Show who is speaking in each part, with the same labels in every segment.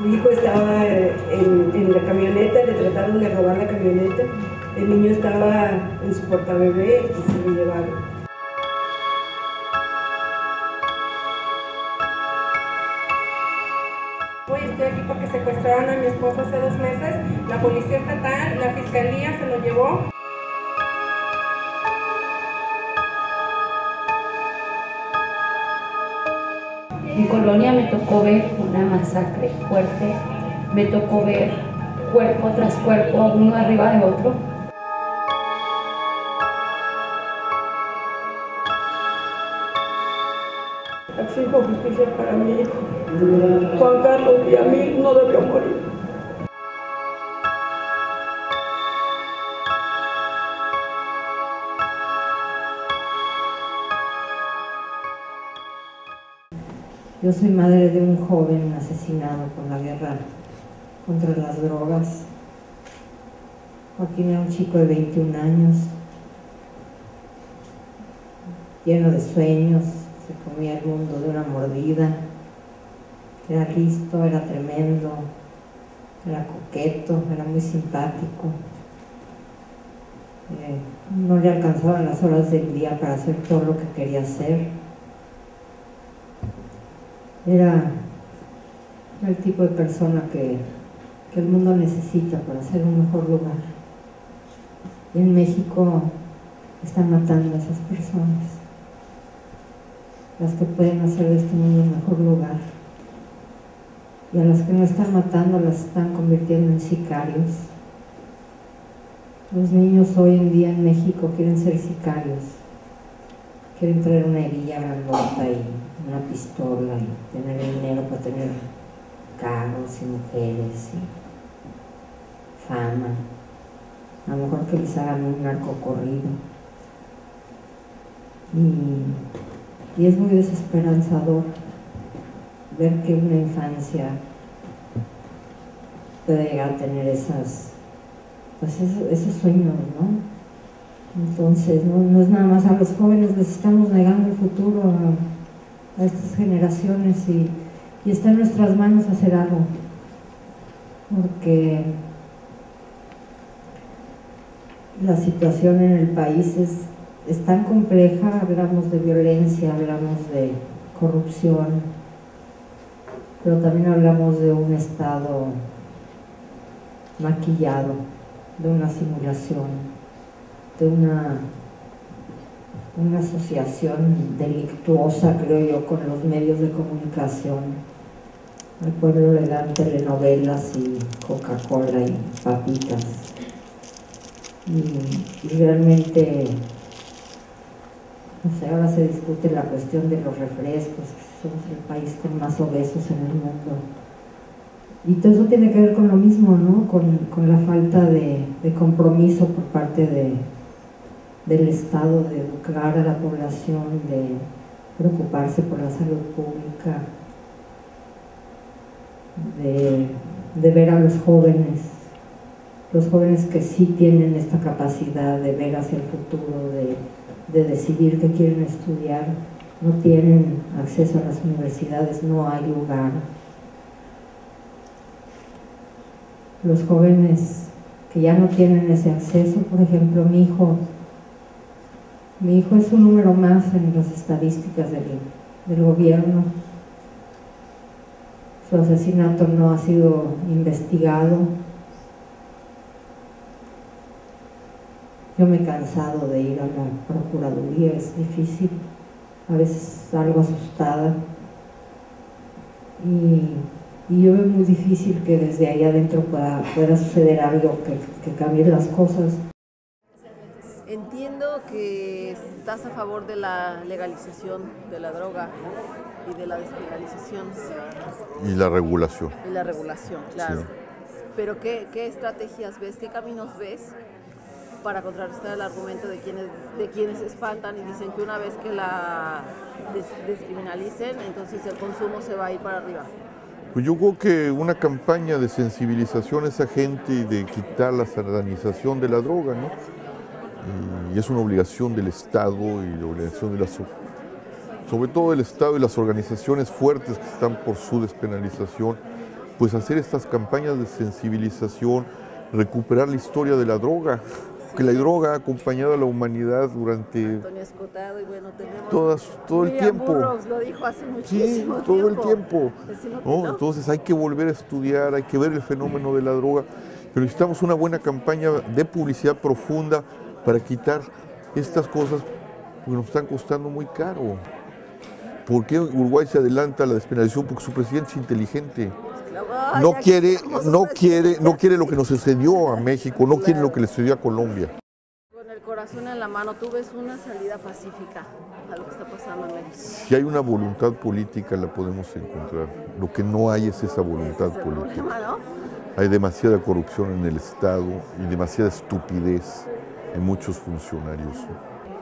Speaker 1: Mi hijo estaba en, en la camioneta, le trataron de robar la camioneta. El niño estaba en su portabebé y se lo llevaron.
Speaker 2: Hoy estoy aquí porque secuestraron a mi esposo hace dos meses. La policía estatal, la fiscalía se lo llevó.
Speaker 3: En Colonia me tocó ver una masacre fuerte, me tocó ver cuerpo tras cuerpo, uno arriba de otro.
Speaker 1: Exijo justicia para mi hijo. Juan Carlos mí no debió morir.
Speaker 4: Yo soy madre de un joven asesinado por la guerra contra las drogas. Joaquín era un chico de 21 años, lleno de sueños, se comía el mundo de una mordida, era listo, era tremendo, era coqueto, era muy simpático. Eh, no le alcanzaban las horas del día para hacer todo lo que quería hacer. Era el tipo de persona que, que el mundo necesita para ser un mejor lugar. Y en México están matando a esas personas las que pueden hacer de este mundo un mejor lugar. Y a las que no están matando las están convirtiendo en sicarios. Los niños hoy en día en México quieren ser sicarios. Quieren traer una hebilla grandota y una pistola y tener dinero para tener carros y mujeres y fama. A lo mejor que les hagan un narco corrido. Y y es muy desesperanzador ver que una infancia puede llegar a tener esas, pues esos, sueños, ¿no? Entonces, ¿no? es nada más a los jóvenes les estamos negando el futuro a, estas generaciones y, y está en nuestras manos hacer algo. Porque la situación en el país es es tan compleja, hablamos de violencia, hablamos de corrupción, pero también hablamos de un estado maquillado, de una simulación, de una, una asociación delictuosa, creo yo, con los medios de comunicación. Al pueblo le dan telenovelas y Coca-Cola y papitas. y realmente ahora se discute la cuestión de los refrescos, somos el país con más obesos en el mundo. Y todo eso tiene que ver con lo mismo, ¿no? Con, la falta de, compromiso por parte de, del Estado de educar a la población, de preocuparse por la salud pública, de, ver a los jóvenes, los jóvenes que sí tienen esta capacidad de ver hacia el futuro, de de decidir qué quieren estudiar, no tienen acceso a las universidades, no hay lugar. Los jóvenes que ya no tienen ese acceso, por ejemplo, mi hijo, mi hijo es un número más en las estadísticas del, del gobierno. Su asesinato no ha sido investigado, Yo me he cansado de ir a la Procuraduría, es difícil, a veces salgo asustada y, yo veo muy difícil que desde ahí adentro pueda, pueda suceder algo que, que cambie las cosas.
Speaker 5: Entiendo que estás a favor de la legalización de la droga y de la despenalización.
Speaker 6: Y la regulación.
Speaker 5: Y la regulación, claro. Pero ¿qué, ¿qué estrategias ves, qué caminos ves para contrarrestar el argumento de quienes, de quienes espantan y dicen que una vez que la descriminalicen, entonces el consumo se va a ir para arriba.
Speaker 6: Pues yo creo que una campaña de sensibilización a esa gente y de quitar la satanización de la droga, ¿no? Y es una obligación del Estado y la obligación de las, sobre todo del Estado y las organizaciones fuertes que están por su despenalización, pues hacer estas campañas de sensibilización, recuperar la historia de la droga, que la droga ha acompañado a la humanidad durante
Speaker 5: Escotado y bueno, tenemos...
Speaker 6: todas, todo el tiempo.
Speaker 5: Burroughs lo dijo hace
Speaker 6: Sí,
Speaker 5: muchísimo
Speaker 6: todo el tiempo. Entonces hay que volver a estudiar, hay que ver el fenómeno de la droga, pero necesitamos una buena campaña de publicidad profunda para quitar estas cosas que nos están costando muy caro. ¿Por qué Uruguay se adelanta a la despenalización? Porque su presidente es inteligente. No quiere, no quiere, no quiere lo que nos sucedió a México, no quiere lo que le sucedió a Colombia.
Speaker 5: Con el corazón en la mano, tú ves una salida pacífica a lo que está pasando en México.
Speaker 6: Si hay una voluntad política la podemos encontrar. Lo que no hay es esa voluntad política. Hay demasiada corrupción en el Estado y demasiada estupidez en muchos funcionarios.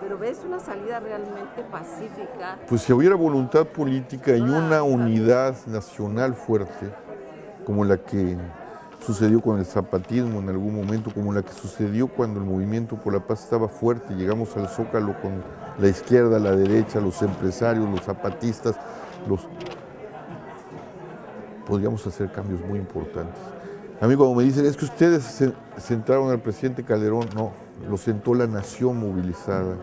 Speaker 5: Pero ves una salida realmente pacífica.
Speaker 6: Pues si hubiera voluntad política y una unidad nacional fuerte, como la que sucedió con el zapatismo en algún momento, como la que sucedió cuando el movimiento por la paz estaba fuerte, llegamos al zócalo con la izquierda, la derecha, los empresarios, los zapatistas, los podríamos hacer cambios muy importantes. A mí cuando me dicen, es que ustedes se- sentaron al presidente Calderón, no, lo sentó la nación movilizada.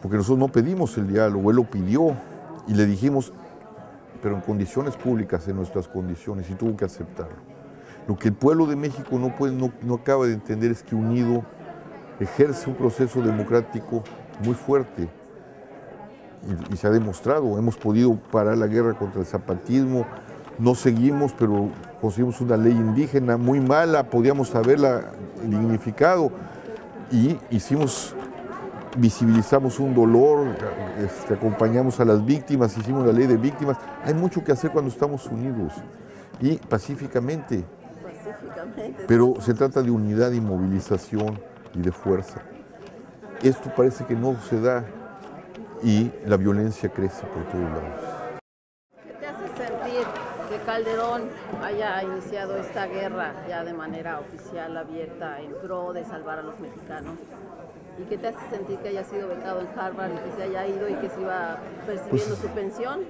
Speaker 6: Porque nosotros no pedimos el diálogo, él lo pidió y le dijimos, pero en condiciones públicas, en nuestras condiciones, y tuvo que aceptarlo. Lo que el pueblo de México no, puede, no, no acaba de entender es que unido ejerce un proceso democrático muy fuerte y se ha demostrado. Hemos podido parar la guerra contra el zapatismo, no seguimos, pero conseguimos una ley indígena muy mala, podíamos haberla dignificado y hicimos, visibilizamos un dolor, este, acompañamos a las víctimas, hicimos la ley de víctimas. Hay mucho que hacer cuando estamos unidos y pacíficamente,
Speaker 5: Pacíficamente.
Speaker 6: pero se trata de unidad y movilización y de fuerza. Esto parece que no se da y la violencia crece por todos lados.
Speaker 5: ¿Qué te hace sentir que Calderón haya iniciado esta guerra ya de manera oficial, abierta, en pro de salvar a los mexicanos? ¿Y qué te hace sentir que haya sido becado en Harvard y que se haya ido y que se iba percibiendo
Speaker 6: Pues-
Speaker 5: su pensión?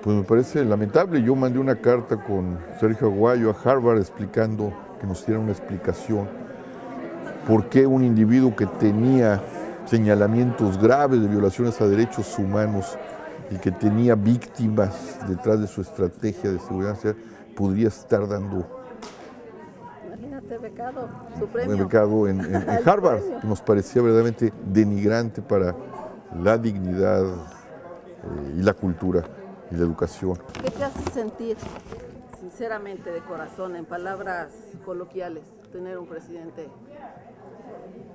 Speaker 6: Pues me parece lamentable. Yo mandé una carta con Sergio Aguayo a Harvard explicando que nos diera una explicación por qué un individuo que tenía señalamientos graves de violaciones a derechos humanos y que tenía víctimas detrás de su estrategia de seguridad podría estar dando
Speaker 5: Imagínate, becado, su
Speaker 6: un
Speaker 5: premio.
Speaker 6: becado en, en- Harvard,
Speaker 5: premio.
Speaker 6: que nos parecía verdaderamente denigrante para la dignidad eh, y la cultura y la educación.
Speaker 5: ¿Qué te hace sentir, sinceramente, de corazón, en palabras coloquiales, tener un presidente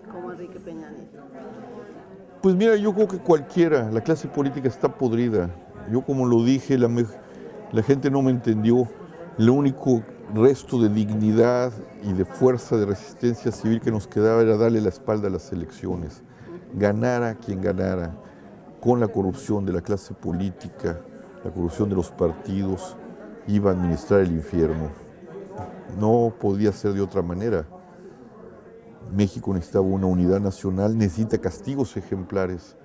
Speaker 5: como Enrique Peña Nieto?
Speaker 6: Pues mira, yo creo que cualquiera, la clase política está podrida. Yo como lo dije, la, la gente no me entendió. Lo único resto de dignidad y de fuerza de resistencia civil que nos quedaba era darle la espalda a las elecciones. Ganara quien ganara, con la corrupción de la clase política, la corrupción de los partidos, iba a administrar el infierno. No podía ser de otra manera. México necesitaba una unidad nacional, necesita castigos ejemplares.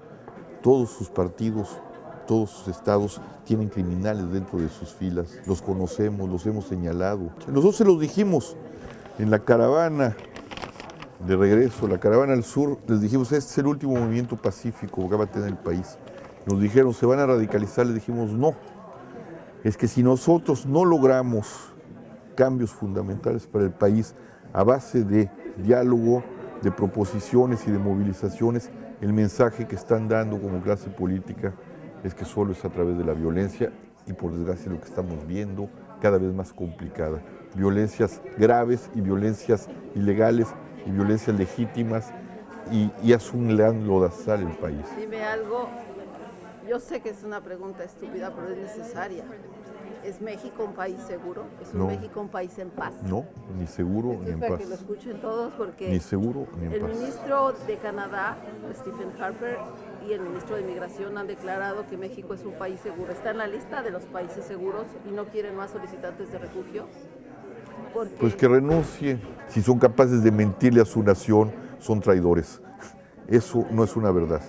Speaker 6: Todos sus partidos, todos sus estados tienen criminales dentro de sus filas. Los conocemos, los hemos señalado. Nosotros se los dijimos en la caravana de regreso, la caravana al sur, les dijimos, este es el último movimiento pacífico que va a tener el país. Nos dijeron, se van a radicalizar, les dijimos, no. Es que si nosotros no logramos cambios fundamentales para el país a base de diálogo, de proposiciones y de movilizaciones, el mensaje que están dando como clase política es que solo es a través de la violencia y por desgracia lo que estamos viendo cada vez más complicada. Violencias graves y violencias ilegales y violencias legítimas y, y es un lodazal el país.
Speaker 5: Dime algo, yo sé que es una pregunta estúpida, pero es necesaria. ¿Es México un país seguro? ¿Es un
Speaker 6: No.
Speaker 5: México un país en paz?
Speaker 6: No, ni seguro ni en
Speaker 5: para
Speaker 6: paz.
Speaker 5: que lo escuchen todos porque
Speaker 6: Ni seguro ni en
Speaker 5: el
Speaker 6: paz.
Speaker 5: ministro de Canadá, Stephen Harper, y el ministro de Inmigración han declarado que México es un país seguro. Está en la lista de los países seguros y no quieren más solicitantes de refugio. Porque
Speaker 6: Pues que renuncie. Si son capaces de mentirle a su nación, son traidores. Eso no es una verdad.